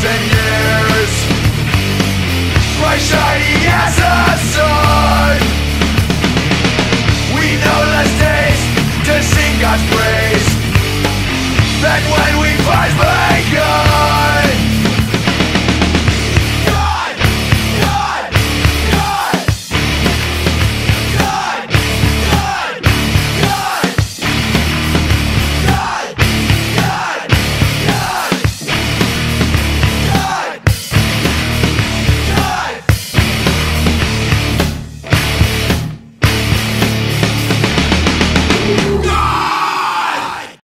thousand years. my should